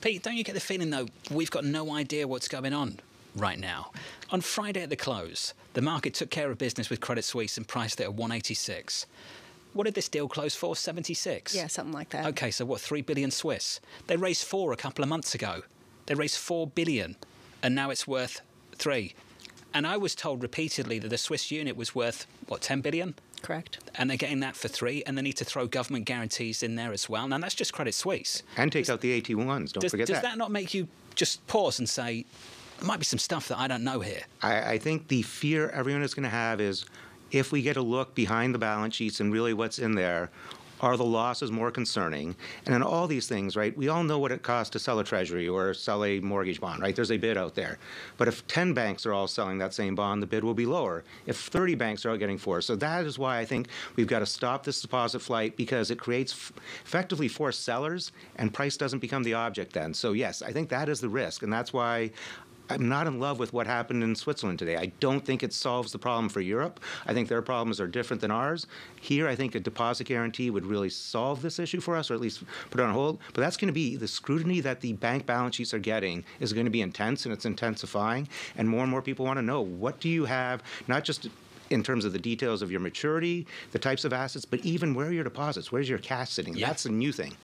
Pete, don't you get the feeling though we've got no idea what's going on right now? On Friday at the close, the market took care of business with Credit Suisse and priced it at 186. What did this deal close for? 76? Yeah, something like that. Okay, so what, 3 billion Swiss? They raised 4 a couple of months ago. They raised 4 billion and now it's worth 3. And I was told repeatedly that the Swiss unit was worth what, 10 billion? Correct. And they're getting that for 3 and they need to throw government guarantees in there as well. Now that's just Credit Suisse. And take out the AT1s, don't Does, forget does that. that not make you just pause and say there might be some stuff that I don't know here? I, I think the fear everyone is going to have is if we get a look behind the balance sheets and really what's in there, are the losses more concerning? And in all these things, right, we all know what it costs to sell a treasury or sell a mortgage bond, right? There's a bid out there. But if 10 banks are all selling that same bond, the bid will be lower. If 30 banks are all getting four. So that is why I think we've got to stop this deposit flight because it creates effectively forced sellers and price doesn't become the object then. So, yes, I think that is the risk. And that's why I'm not in love with what happened in Switzerland today. I don't think it solves the problem for Europe. I think their problems are different than ours. Here, I think a deposit guarantee would really solve this issue for us, or at least put it on hold. But that's going to be the scrutiny that the bank balance sheets are getting is going to be intense, and it's intensifying. And more and more people want to know what do you have, not just in terms of the details of your maturity, the types of assets, but even where are your deposits? Where's your cash sitting? Yeah. That's a new thing.